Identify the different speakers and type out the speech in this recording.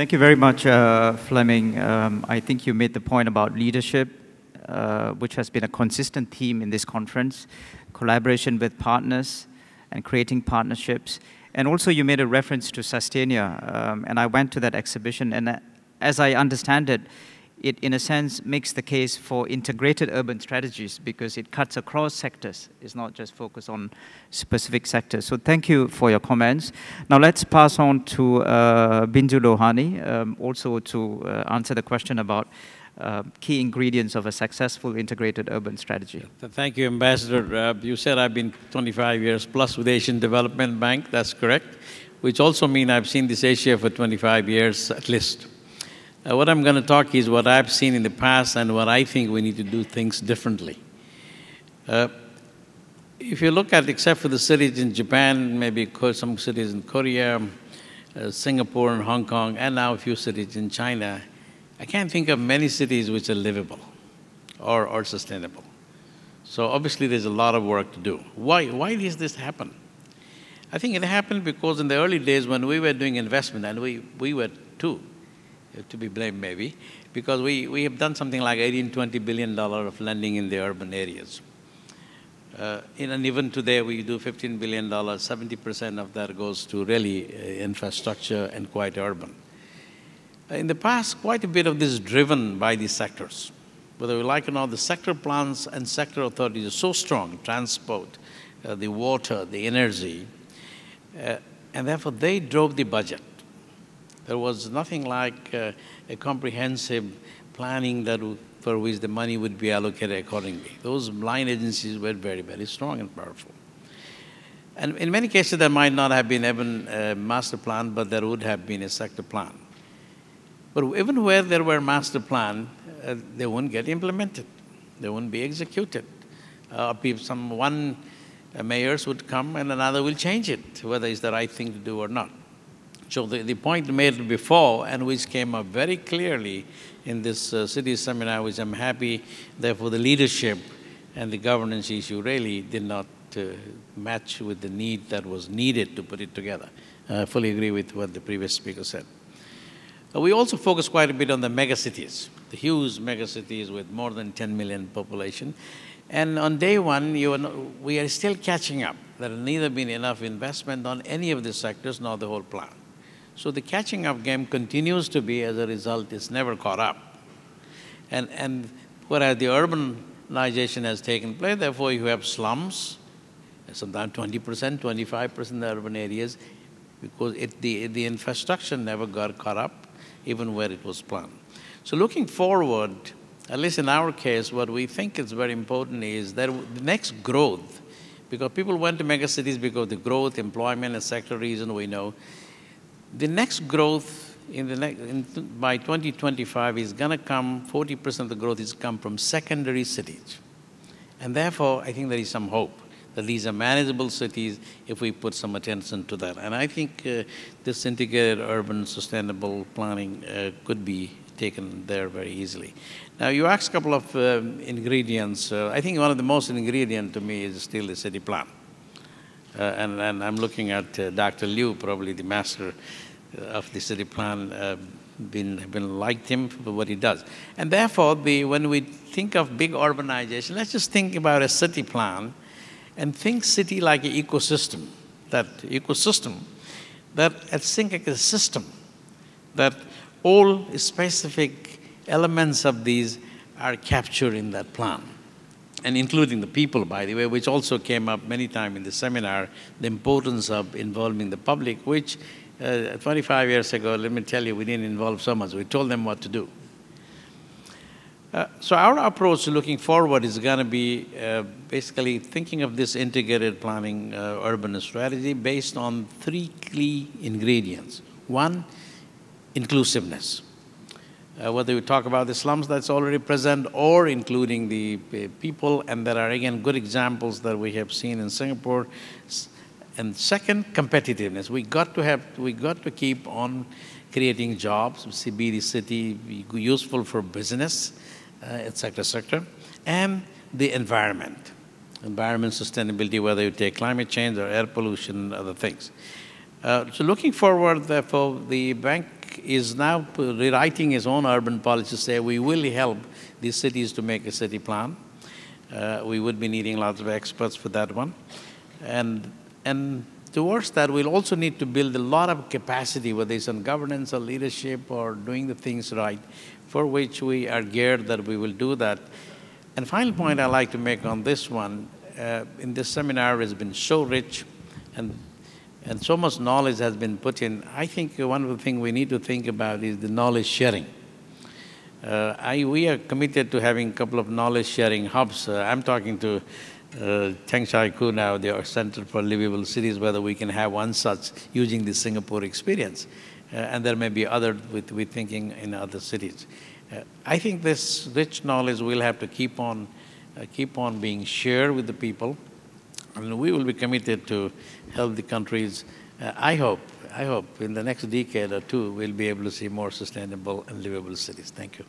Speaker 1: Thank you very much, uh, Fleming. Um, I think you made the point about leadership, uh, which has been a consistent theme in this conference, collaboration with partners and creating partnerships. And also you made a reference to Sustainia, um, and I went to that exhibition, and uh, as I understand it, it in a sense makes the case for integrated urban strategies because it cuts across sectors. It's not just focused on specific sectors. So thank you for your comments. Now let's pass on to uh, Bindu Lohani, um, also to uh, answer the question about uh, key ingredients of a successful integrated urban strategy.
Speaker 2: Thank you, Ambassador. Uh, you said I've been 25 years plus with Asian Development Bank. That's correct, which also means I've seen this Asia for 25 years at least. Uh, what I'm going to talk is what I've seen in the past and what I think we need to do things differently. Uh, if you look at, except for the cities in Japan, maybe some cities in Korea, uh, Singapore and Hong Kong, and now a few cities in China, I can't think of many cities which are livable or, or sustainable. So obviously there's a lot of work to do. Why, why does this happen? I think it happened because in the early days when we were doing investment, and we, we were too, to be blamed maybe, because we, we have done something like 18, 20 billion dollar of lending in the urban areas. Uh, and even today we do 15 billion dollars, 70 percent of that goes to really uh, infrastructure and quite urban. In the past, quite a bit of this is driven by these sectors. Whether we like or not, the sector plans and sector authorities are so strong, transport, uh, the water, the energy, uh, and therefore they drove the budget. There was nothing like uh, a comprehensive planning that for which the money would be allocated accordingly. Those line agencies were very, very strong and powerful. And in many cases, there might not have been even a master plan, but there would have been a sector plan. But even where there were master plan, uh, they wouldn't get implemented. They wouldn't be executed. Uh, some one uh, mayors would come and another will change it, whether it's the right thing to do or not. So the, the point made before, and which came up very clearly in this uh, city seminar, which I'm happy, therefore the leadership and the governance issue really did not uh, match with the need that was needed to put it together. I fully agree with what the previous speaker said. Uh, we also focus quite a bit on the megacities, the huge megacities with more than 10 million population. And on day one, you are we are still catching up. There has neither been enough investment on any of the sectors nor the whole plan. So the catching up game continues to be, as a result, it's never caught up. And, and whereas the urbanization has taken place, therefore you have slums, sometimes 20%, 25% in the urban areas, because it, the, the infrastructure never got caught up even where it was planned. So looking forward, at least in our case, what we think is very important is that the next growth, because people went to megacities because the growth, employment, and sector reason we know, the next growth in the next, in, by 2025 is going to come, 40% of the growth is come from secondary cities. And therefore, I think there is some hope that these are manageable cities if we put some attention to that. And I think uh, this integrated urban sustainable planning uh, could be taken there very easily. Now, you asked a couple of um, ingredients. Uh, I think one of the most ingredient to me is still the city plan. Uh, and, and, I'm looking at uh, Dr. Liu, probably the master uh, of the city plan, been, been liked him for what he does. And therefore, the, when we think of big urbanization, let's just think about a city plan and think city like an ecosystem, that ecosystem, that at think like a system, that all specific elements of these are captured in that plan. And including the people, by the way, which also came up many times in the seminar, the importance of involving the public, which uh, 25 years ago, let me tell you, we didn't involve so much. We told them what to do. Uh, so our approach looking forward is going to be uh, basically thinking of this integrated planning uh, urban strategy based on three key ingredients. One, inclusiveness. Uh, whether you talk about the slums that's already present or including the uh, people, and there are again good examples that we have seen in Singapore. And second, competitiveness. We got to have, we got to keep on creating jobs, be the city useful for business, uh, etc., and the environment. Environment sustainability, whether you take climate change or air pollution, other things. Uh, so looking forward, therefore, the bank Is now rewriting his own urban policy to say we will help these cities to make a city plan. Uh, we would be needing lots of experts for that one. And, and towards that, we'll also need to build a lot of capacity, whether it's on governance or leadership or doing the things right, for which we are geared that we will do that. And final point I'd like to make on this one, uh, in this seminar has been so rich and, and so much knowledge has been put in. I think one of the things we need to think about is the knowledge sharing. Uh, I, we are committed to having a couple of knowledge sharing hubs. Uh, I'm talking to uh, Teng Chye Khoo now, the Center for Livable Cities, whether we can have one such using the Singapore experience. Uh, and there may be other with, with thinking in other cities. Uh, I think this rich knowledge will have to keep on, uh, keep on being shared with the people. And we will be committed to help the countries. Uh, I hope I hope in the next decade or two, we'll be able to see more sustainable and livable cities. Thank you.